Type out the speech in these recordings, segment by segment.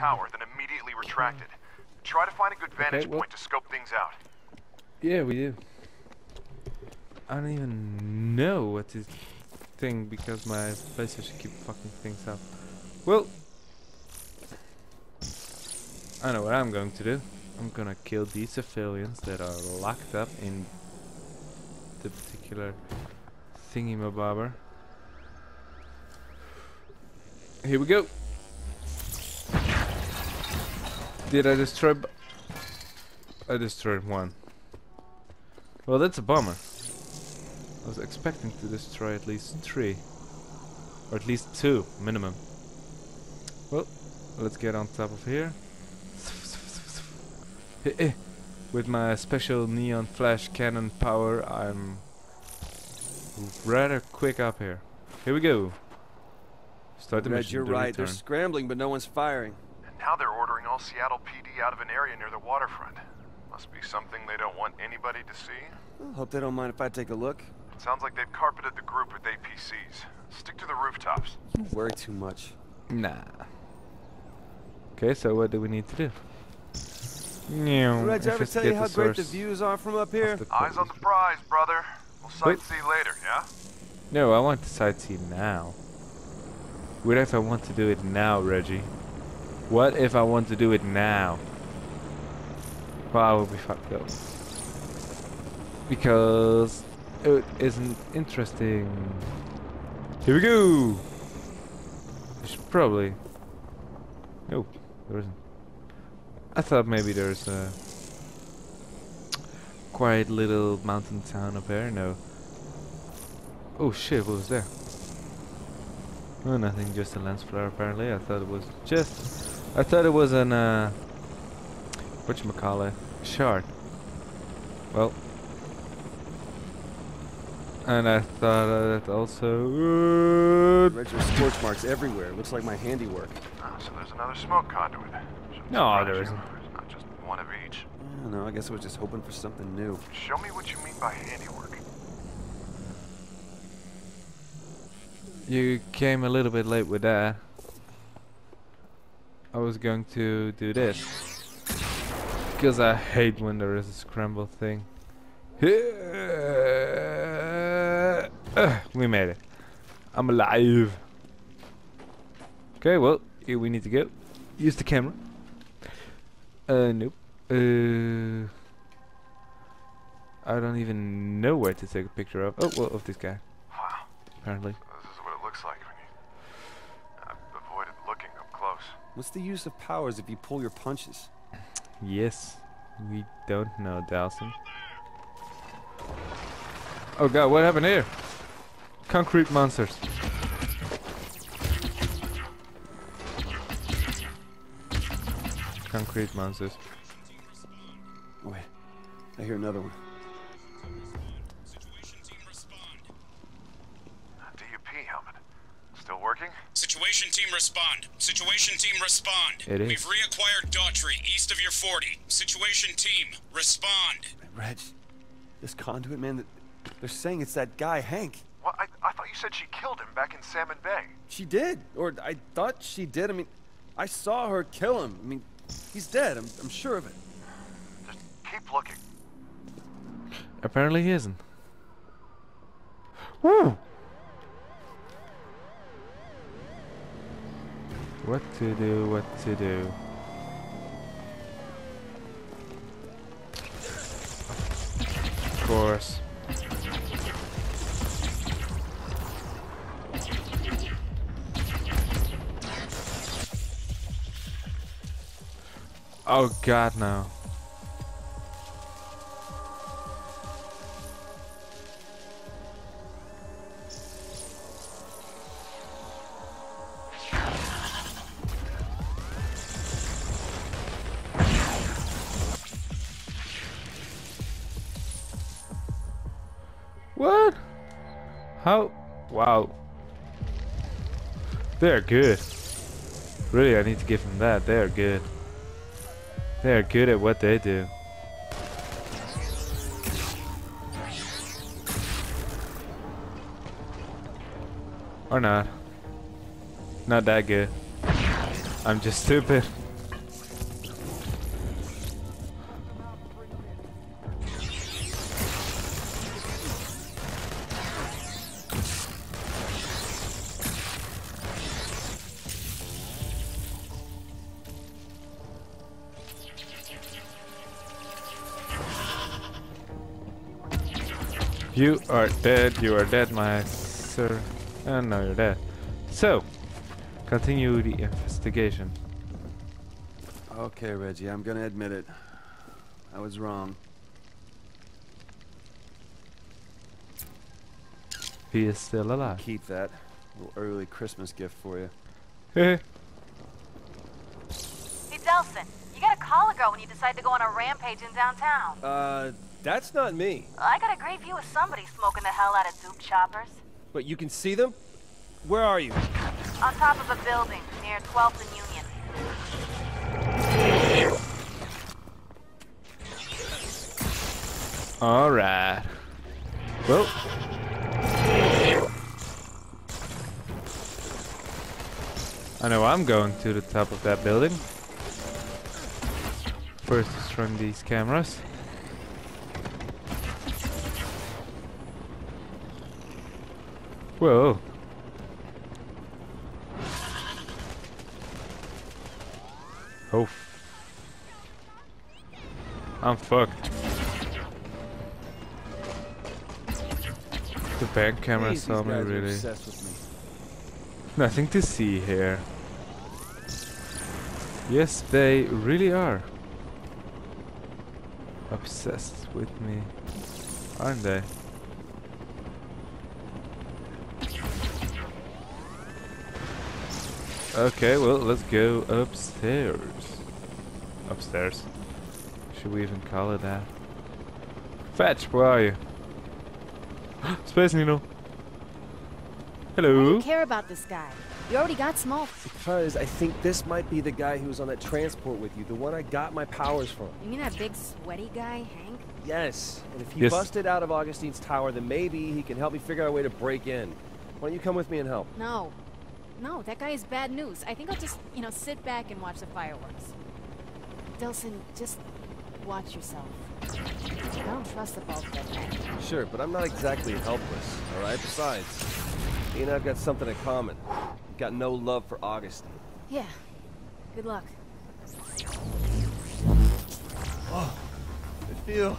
tower, then immediately retracted. Try to find a good vantage well- point to scope things out. Yeah, we do. I don't even know what to think because my PlayStation keep fucking things up. Well, I know what I'm going to do. I'm gonna kill these civilians that are locked up in the particular thingy mabobber. Here we go. Did I destroy? b- I destroyed one. Well, that's a bummer. I was expecting to destroy at least three. Or at least two, minimum. Well, let's get on top of here. With my special neon flash cannon power, I'm rather quick up here. Here we go. Start the Red, mission. you're right. They're scrambling, but no one's firing. And now they're ordering all Seattle PD out of an area near the waterfront. Must be something they don't want anybody to see. Well, hope they don't mind if I take a look. Sounds like they've carpeted the group with APCs. Stick to the rooftops. Don't worry too much. Nah. Okay, so what do we need to do? Meow, Reg, I ever it's tell you how great the views are from up here? Eyes on the prize, brother. We'll Wait. sightsee later, yeah? No, I want to sightsee now. What if I want to do it now, Reggie? What if I want to do it now? Well, I will be fucked up. Because it isn't interesting. Here we go! Should probably... No, there isn't. I thought maybe there's a quiet little mountain town up there. No. Oh shit, what was there? Oh, nothing, just a lens flare apparently. I thought it was just... I thought it was an, uh... Whatchamacallit? shark. Well... And I thought uh, that also... Reg, there's scorch marks everywhere. Looks like my handiwork. Ah, so there's another smoke conduit. Shouldn't No, surprise there you. isn't. It's not just one of each. I don't know. I guess I was just hoping for something new. Show me what you mean by handiwork. You came a little bit late with that. I was going to do this. Because I hate when there is a scramble thing. We made it. I'm alive. Okay, well, here we need to go. Use the camera. Uh, nope. Uh, I don't even know where to take a picture of. Oh, well, of this guy, Wow, apparently. this is what it looks like when you... I've avoided looking up close. What's the use of powers if you pull your punches? Yes, we don't know, Dawson. Oh god, what happened here? Concrete monsters. Concrete monsters. Oh, wait. I hear another one. Respond. Situation team respond. It is. We've reacquired Daugherty, east of your 40. Situation team, respond. Reg, this conduit man, they're saying it's that guy, Hank. Well, I, I thought you said she killed him back in Salmon Bay. She did. Or I thought she did. I mean, I saw her kill him. I mean, he's dead. I'm, I'm sure of it. Just keep looking. Apparently he isn't. Woo! What to do, what to do. Of course. Oh god no. How? Wow. They're good. Really, I need to give them that. They're good. They're good at what they do. Or not. Not that good. I'm just stupid. You are dead. You are dead, my sir. And now you're dead. So, continue the investigation. Okay, Reggie, I'm gonna admit it. I was wrong. He is still alive. Keep that. little early Christmas gift for you. Heh. Hey, Delsin, you gotta call a girl when you decide to go on a rampage in downtown. Uh, that's not me. I got a great view of somebody smoking the hell out of Duke choppers. But you can see them? Where are you? On top of a building near 12th and Union. Alright. Well. I know I'm going to the top of that building. First destroying these cameras. Whoa. Oh. I'm fucked. The back camera Jeez, saw me really. me. Nothing to see here. Yes, they really are. Obsessed with me. Aren't they? Okay, well, let's go upstairs. Upstairs. Should we even call it that? Fetch, where are you? Space Needle. Why do Hello. you care about this guy? You already got smoked. Because I think this might be the guy who was on that transport with you, the one I got my powers from. You mean that big sweaty guy, Hank? Yes. And if he Yes. busted out of Augustine's tower, then maybe he can help me figure out a way to break in. Why don't you come with me and help? No. No, that guy is bad news. I think I'll just, you know, sit back and watch the fireworks. Delsin, just watch yourself. I don't trust the bulk of that guy. Sure, but I'm not exactly helpless, all right? Besides, he and I've got something in common. We've got no love for Augustine. Yeah. Good luck. Oh, I feel.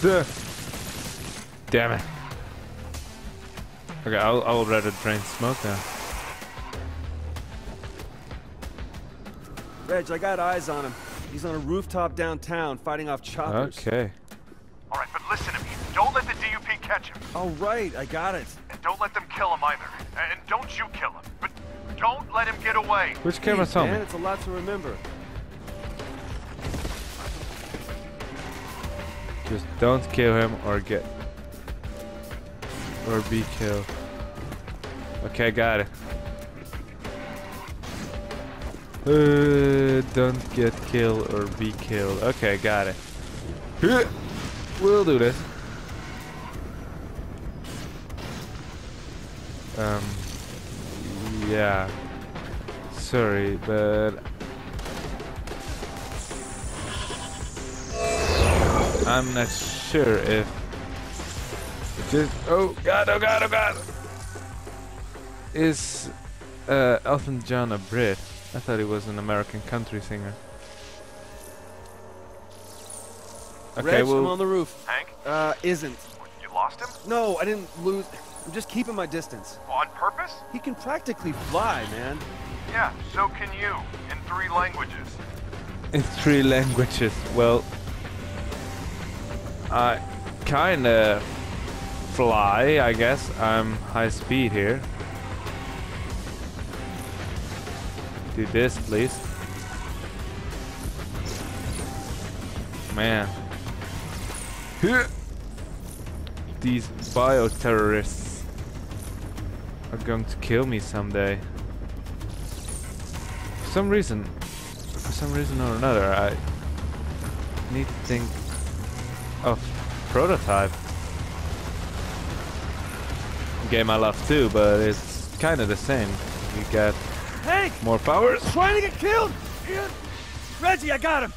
Duh. Damn it. Okay, I'll, I'll rather drain smoke now. Reg, I got eyes on him. He's on a rooftop downtown fighting off choppers. Okay. All right, but listen to me. Don't let the DUP catch him. All right, I got it. And don't let them kill him either. And don't you kill him. But don't let him get away. Which camera Jeez, saw man, it's a lot to remember. Just don't kill him or get... Or be killed. Okay, got it. Uh, don't get killed or be killed. Okay, got it. We'll do this. Um, yeah. Sorry, but I'm not sure if it just oh god oh god oh god is uh, Elton John a Brit? I thought he was an American country singer. Okay, Reg, I'm well, on the roof. Hank, Uh, isn't. you lost him? No, I didn't lose. I'm just keeping my distance. On purpose? He can practically fly, man. Yeah, so can you. In three languages. in three languages. Well, I kinda fly, I guess. I'm high speed here. Do this, please. Man. These bioterrorists are going to kill me someday. For some reason, for some reason or another, I need to think of prototype. Game I love too, but it's kind of the same. You get Hank! more powers. Trying to get killed! Ian! Reggie, I got him!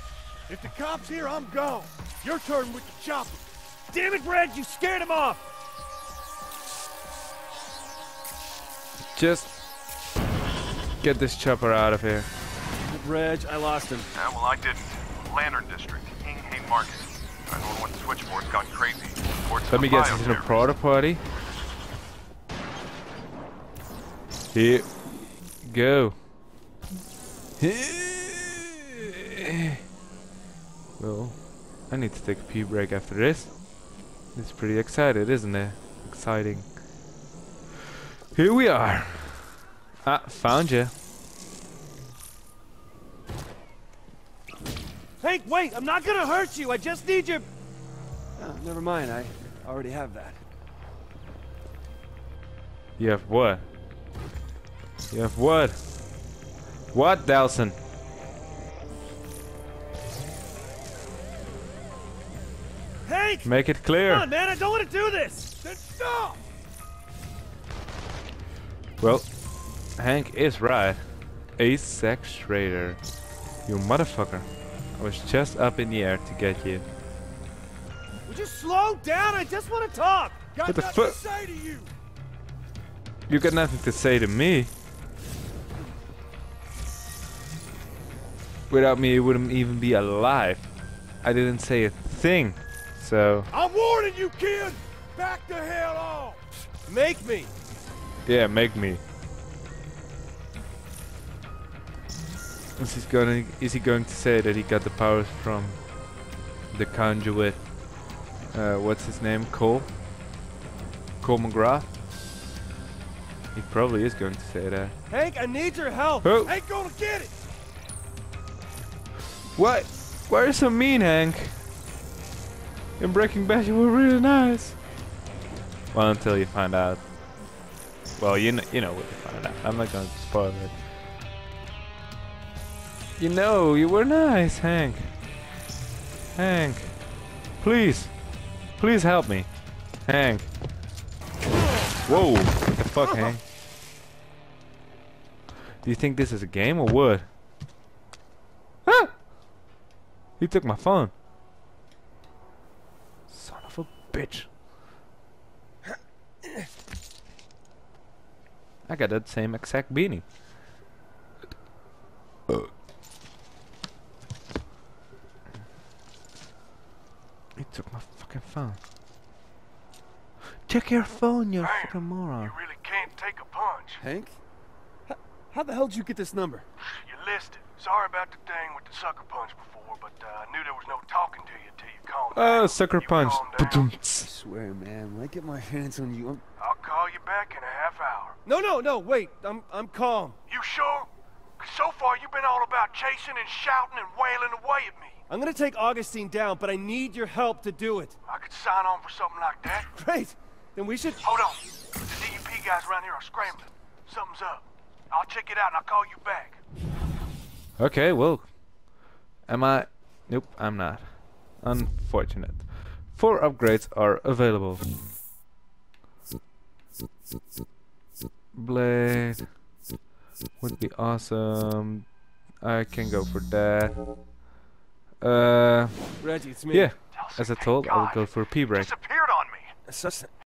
If the cop's here, I'm gone. Your turn with the chopper. Damn it, Reg, you scared him off. Just get this chopper out of here. Reg. I lost him. Yeah, well, I didn't. Lantern District, Ingham Market. 911 switchboard's gone crazy. Reports Let me guess, it's in a porta potty. Here, go. Well, I need to take a pee break after this. It's pretty excited, isn't it? Exciting. Here we are. Ah, found you. Hank, wait! I'm not gonna hurt you! I just need your... Oh, never mind, I already have that. You have what? You have what? What, Delsin? Hank! Make it clear! Come clear. on, man, I don't want to do this! Then stop! Well, Hank is right. A sex trader. You motherfucker. I was just up in the air to get you. Would you slow down? I just want to talk! Got What the nothing to say to you. You got nothing to say to me. Without me, you wouldn't even be alive. I didn't say a thing. So, I'm warning you, kid. Back the hell off. Make me! yeah, make me. Is he going? Is he going to say that he got the powers from the conduit? Uh, what's his name? Cole. Cole McGrath. He probably is going to say that. Hank, I need your help! Oh, Ain't gonna get it. what? Why are you so mean, Hank? In Breaking Bad, you were really nice. Well, until you find out. Well, you know, you know what you find out. I'm not going to spoil it. You know, you were nice, Hank. Hank, please, please help me, Hank. Whoa, what the fuck, Hank? Do you think this is a game or what? Ah! He took my phone. Son of a bitch. I got that same exact beanie. He took my fucking phone. Check your phone, you Man, fucking moron. You really can't take a punch. Hank? How, how the hell did you get this number? You listed. Sorry about the thing with the sucker punch before, but uh, I knew there was no talking to you till you calmed Oh, down. sucker You punch. calmed down. I swear, man, when I get my hands on you, I'm... I'll call you back in a half hour. No, no, no, wait. I'm, I'm calm. You sure? 'Cause so far you've been all about chasing and shouting and wailing away at me. I'm gonna take Augustine down, but I need your help to do it. I could sign on for something like that. Great. Then we should... Hold on. The DUP guys around here are scrambling. Something's up. I'll check it out and I'll call you back. Okay, well. Am I? Nope, I'm not. Unfortunate. Four upgrades are available. Blade would be awesome. I can go for that. Uh, Reggie, it's me. yeah. As I told, I would go for a P break. Disappeared on me. Such